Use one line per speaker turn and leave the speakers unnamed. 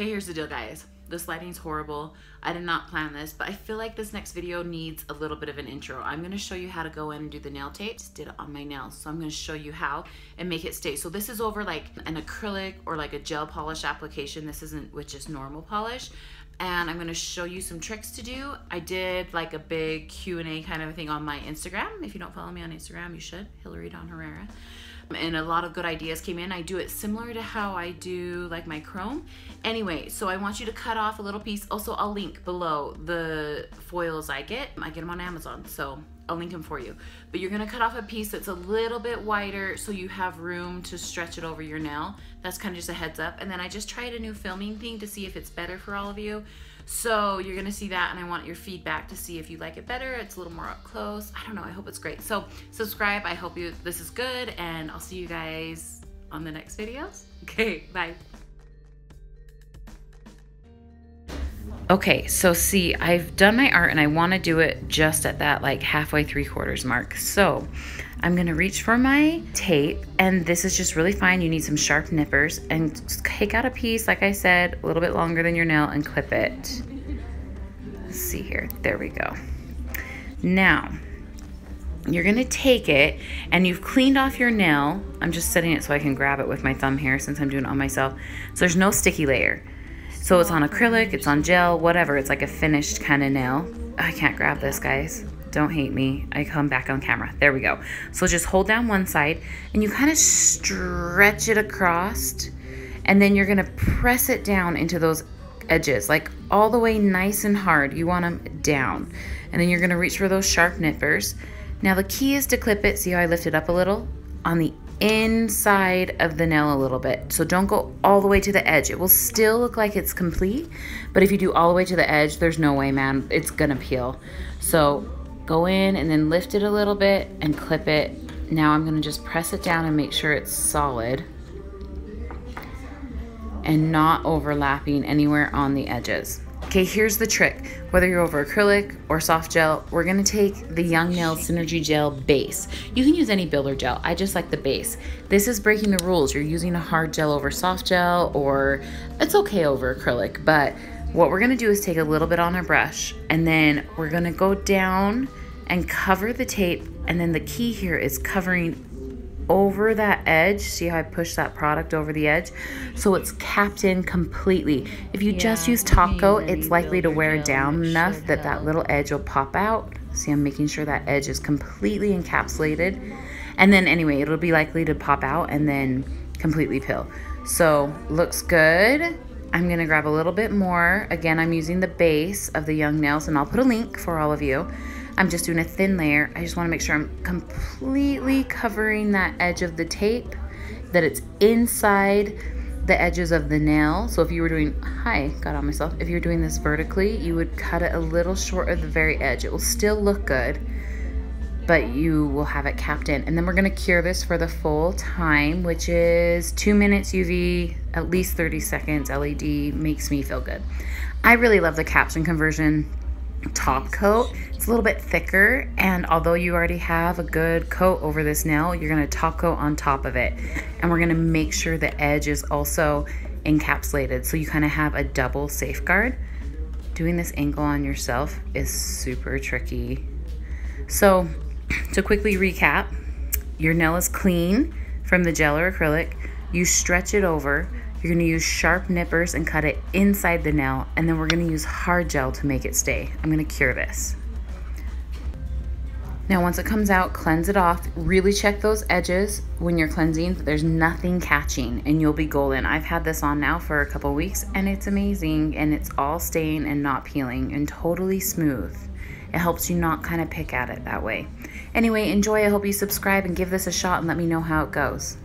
Okay, here's the deal, guys. This lighting's horrible. I did not plan this, but I feel like this next video needs a little bit of an intro. I'm gonna show you how to go in and do the nail tape. Just did it on my nails, so I'm gonna show you how and make it stay. So this is over like an acrylic or like a gel polish application. This isn't with just normal polish. And I'm gonna show you some tricks to do. I did like a big Q&A kind of thing on my Instagram. If you don't follow me on Instagram, you should, Hilary Dawn Herrera and a lot of good ideas came in. I do it similar to how I do like my chrome. Anyway, so I want you to cut off a little piece. Also, I'll link below the foils I get. I get them on Amazon, so I'll link them for you. But you're gonna cut off a piece that's a little bit wider so you have room to stretch it over your nail. That's kind of just a heads up. And then I just tried a new filming thing to see if it's better for all of you. So you're gonna see that and I want your feedback to see if you like it better. It's a little more up close. I don't know, I hope it's great. So subscribe, I hope you this is good and I'll see you guys on the next videos. Okay, bye. Okay, so see, I've done my art and I wanna do it just at that like halfway three quarters mark. So I'm gonna reach for my tape and this is just really fine. You need some sharp nippers and take out a piece, like I said, a little bit longer than your nail and clip it. Let's see here, there we go. Now, you're gonna take it and you've cleaned off your nail. I'm just setting it so I can grab it with my thumb here since I'm doing it on myself. So there's no sticky layer. So it's on acrylic, it's on gel, whatever. It's like a finished kind of nail. I can't grab this, guys. Don't hate me. I come back on camera. There we go. So just hold down one side and you kind of stretch it across and then you're going to press it down into those edges, like all the way nice and hard. You want them down. And then you're going to reach for those sharp nippers. Now the key is to clip it. See how I lift it up a little? On the inside of the nail a little bit. So don't go all the way to the edge. It will still look like it's complete, but if you do all the way to the edge, there's no way, man, it's gonna peel. So go in and then lift it a little bit and clip it. Now I'm gonna just press it down and make sure it's solid and not overlapping anywhere on the edges. Okay, here's the trick. Whether you're over acrylic or soft gel, we're gonna take the Young Nail Synergy Gel base. You can use any builder gel, I just like the base. This is breaking the rules. You're using a hard gel over soft gel or it's okay over acrylic, but what we're gonna do is take a little bit on our brush and then we're gonna go down and cover the tape. And then the key here is covering over that edge. See how I push that product over the edge? So it's capped in completely. If you yeah, just use top coat, it's likely to wear down enough that that little edge will pop out. See, I'm making sure that edge is completely encapsulated. And then anyway, it'll be likely to pop out and then completely peel. So looks good. I'm gonna grab a little bit more. Again, I'm using the base of the Young Nails and I'll put a link for all of you. I'm just doing a thin layer. I just wanna make sure I'm completely covering that edge of the tape, that it's inside the edges of the nail. So if you were doing, hi, got on myself. If you're doing this vertically, you would cut it a little short of the very edge. It will still look good, but you will have it capped in. And then we're gonna cure this for the full time, which is two minutes UV, at least 30 seconds LED, makes me feel good. I really love the caption conversion top coat. It's a little bit thicker and although you already have a good coat over this nail, you're gonna top coat on top of it. And we're gonna make sure the edge is also encapsulated so you kind of have a double safeguard. Doing this angle on yourself is super tricky. So to quickly recap, your nail is clean from the gel or acrylic. You stretch it over you're gonna use sharp nippers and cut it inside the nail, and then we're gonna use hard gel to make it stay. I'm gonna cure this. Now once it comes out, cleanse it off. Really check those edges when you're cleansing. There's nothing catching and you'll be golden. I've had this on now for a couple weeks and it's amazing and it's all staying and not peeling and totally smooth. It helps you not kind of pick at it that way. Anyway, enjoy. I hope you subscribe and give this a shot and let me know how it goes.